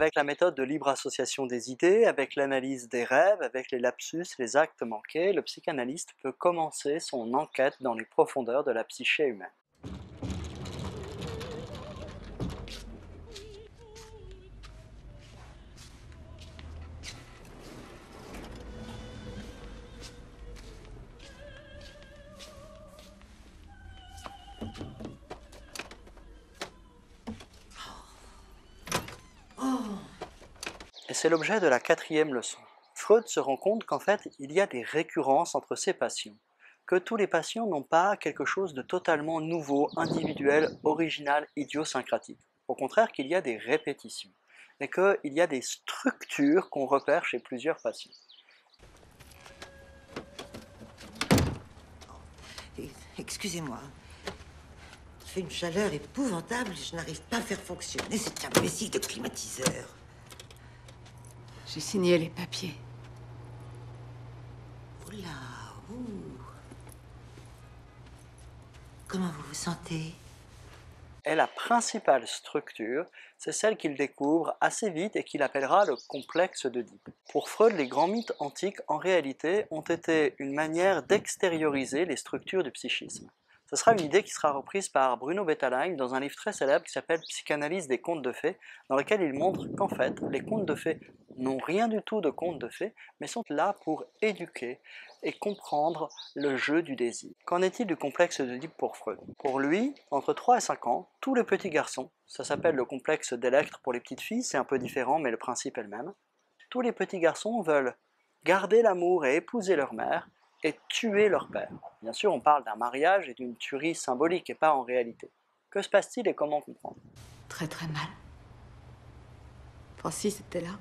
avec la méthode de libre association des idées, avec l'analyse des rêves, avec les lapsus, les actes manqués, le psychanalyste peut commencer son enquête dans les profondeurs de la psyché humaine. Et c'est l'objet de la quatrième leçon. Freud se rend compte qu'en fait, il y a des récurrences entre ces passions, que tous les patients n'ont pas quelque chose de totalement nouveau, individuel, original, idiosyncratique. Au contraire, qu'il y a des répétitions, et qu'il y a des structures qu'on repère chez plusieurs patients. Excusez-moi. Il fait une chaleur épouvantable, je n'arrive pas à faire fonctionner cet imbécile de climatiseur. J'ai signé les papiers. Oula, ouh. Comment vous vous sentez? Et la principale structure, c'est celle qu'il découvre assez vite et qu'il appellera le complexe d'Oedipe. Pour Freud, les grands mythes antiques, en réalité, ont été une manière d'extérioriser les structures du psychisme. Ce sera une idée qui sera reprise par Bruno Bettelheim dans un livre très célèbre qui s'appelle Psychanalyse des contes de fées, dans lequel il montre qu'en fait, les contes de fées n'ont rien du tout de contes de fées, mais sont là pour éduquer et comprendre le jeu du désir. Qu'en est-il du complexe d'Oedipe pour Freud? Pour lui, entre 3 et 5 ans, tous les petits garçons, ça s'appelle le complexe d'Electre pour les petites filles, c'est un peu différent, mais le principe est le même, tous les petits garçons veulent garder l'amour et épouser leur mère, et tuer leur père. Bien sûr, on parle d'un mariage et d'une tuerie symbolique et pas en réalité. Que se passe-t-il et comment comprendre? Très très mal. Francis était là.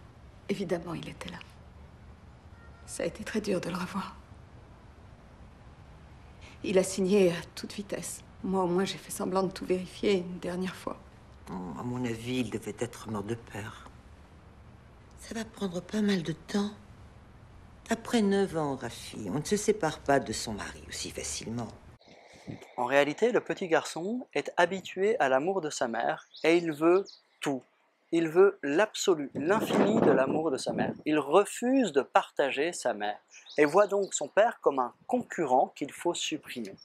Évidemment, il était là. Ça a été très dur de le revoir. Il a signé à toute vitesse. Moi, au moins, j'ai fait semblant de tout vérifier une dernière fois. Oh, à mon avis, il devait être mort de peur. Ça va prendre pas mal de temps. Après neuf ans, Rafi, on ne se sépare pas de son mari aussi facilement. En réalité, le petit garçon est habitué à l'amour de sa mère et il veut tout. Il veut l'absolu, l'infini de l'amour de sa mère. Il refuse de partager sa mère et voit donc son père comme un concurrent qu'il faut supprimer.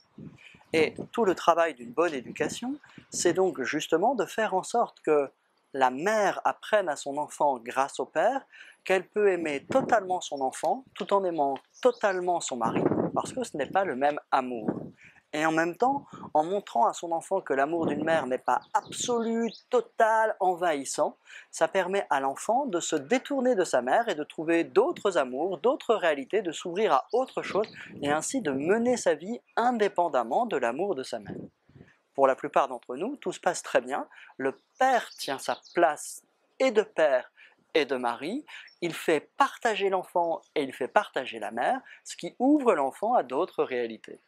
Et tout le travail d'une bonne éducation, c'est donc justement de faire en sorte que la mère apprenne à son enfant grâce au père qu'elle peut aimer totalement son enfant tout en aimant totalement son mari, parce que ce n'est pas le même amour. Et en même temps, en montrant à son enfant que l'amour d'une mère n'est pas absolu, total, envahissant, ça permet à l'enfant de se détourner de sa mère et de trouver d'autres amours, d'autres réalités, de s'ouvrir à autre chose et ainsi de mener sa vie indépendamment de l'amour de sa mère. Pour la plupart d'entre nous, tout se passe très bien. Le père tient sa place et de père et de mari, il fait partager l'enfant et il fait partager la mère, ce qui ouvre l'enfant à d'autres réalités.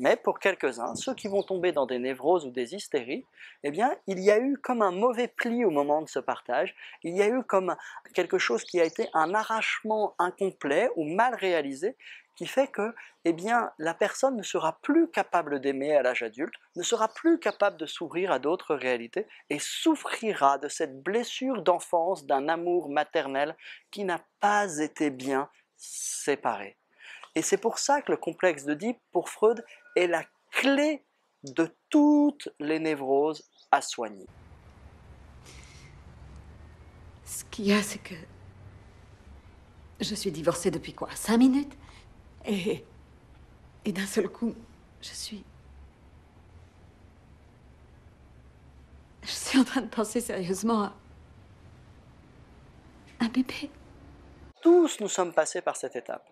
Mais pour quelques-uns, ceux qui vont tomber dans des névroses ou des hystéries, eh bien, il y a eu comme un mauvais pli au moment de ce partage, il y a eu comme quelque chose qui a été un arrachement incomplet ou mal réalisé, qui fait que eh bien, la personne ne sera plus capable d'aimer à l'âge adulte, ne sera plus capable de s'ouvrir à d'autres réalités et souffrira de cette blessure d'enfance d'un amour maternel qui n'a pas été bien séparé. Et c'est pour ça que le complexe d'Oedipe, pour Freud, est la clé de toutes les névroses à soigner. Ce qu'il y a, c'est que. Je suis divorcée depuis quoi? Cinq minutes? Et. D'un seul coup, je suis. Je suis en train de penser sérieusement à. un bébé. Tous nous sommes passés par cette étape.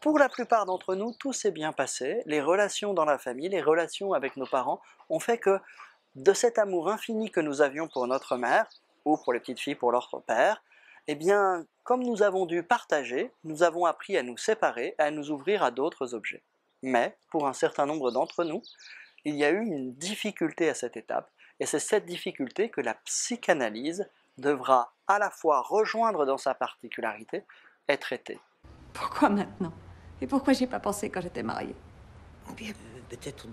Pour la plupart d'entre nous, tout s'est bien passé. Les relations dans la famille, les relations avec nos parents ont fait que de cet amour infini que nous avions pour notre mère, ou pour les petites filles pour leur père, eh bien, comme nous avons dû partager, nous avons appris à nous séparer, à nous ouvrir à d'autres objets. Mais, pour un certain nombre d'entre nous, il y a eu une difficulté à cette étape, et c'est cette difficulté que la psychanalyse devra à la fois rejoindre dans sa particularité et traiter. Pourquoi maintenant? Et pourquoi j'ai pas pensé quand j'étais mariée? Eh bien, peut-être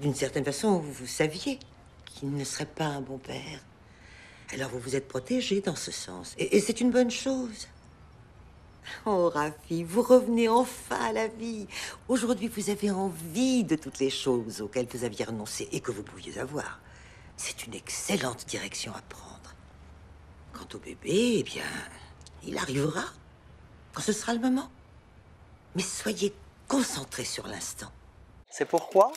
d'une certaine façon, vous saviez qu'il ne serait pas un bon père. Alors vous vous êtes protégé dans ce sens. Et, c'est une bonne chose. Oh, Rafi, vous revenez enfin à la vie. Aujourd'hui, vous avez envie de toutes les choses auxquelles vous aviez renoncé et que vous pouviez avoir. C'est une excellente direction à prendre. Quant au bébé, eh bien, il arrivera quand ce sera le moment. Mais soyez concentrés sur l'instant. C'est pourquoi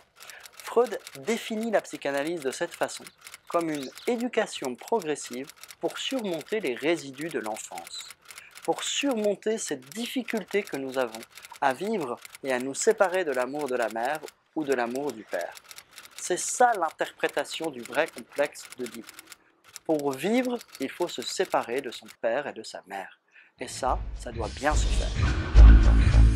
Freud définit la psychanalyse de cette façon, comme une éducation progressive pour surmonter les résidus de l'enfance, pour surmonter cette difficulté que nous avons à vivre et à nous séparer de l'amour de la mère ou de l'amour du père. C'est ça l'interprétation du vrai complexe de Deep. Pour vivre, il faut se séparer de son père et de sa mère. Et ça, ça doit bien se faire.